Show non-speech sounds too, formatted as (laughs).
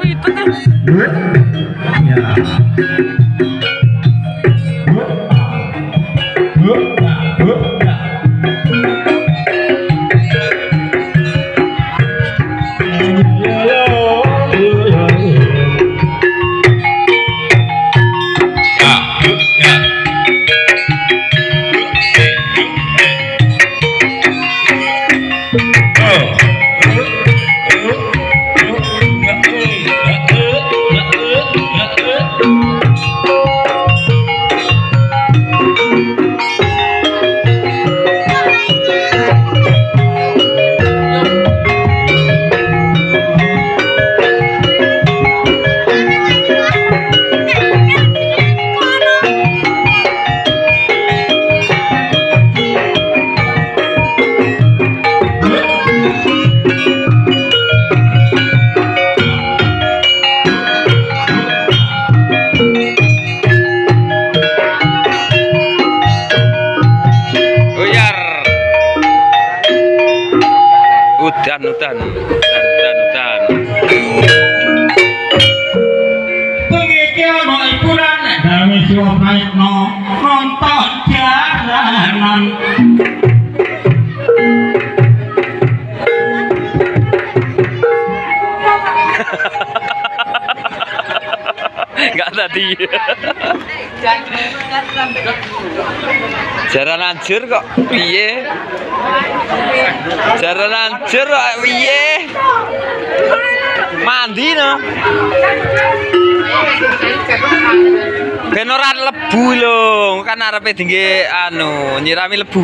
Witet nih. Ya. hutan. Hutan. Hutan hutan dari nonton jalanan. (laughs) Nggak tadi. (laughs) Jaran anjir kok piye? Jaran anjir kok piye? Mandi no. Ben ora lebu lho, kan arepe dingge anu nyirami lebu.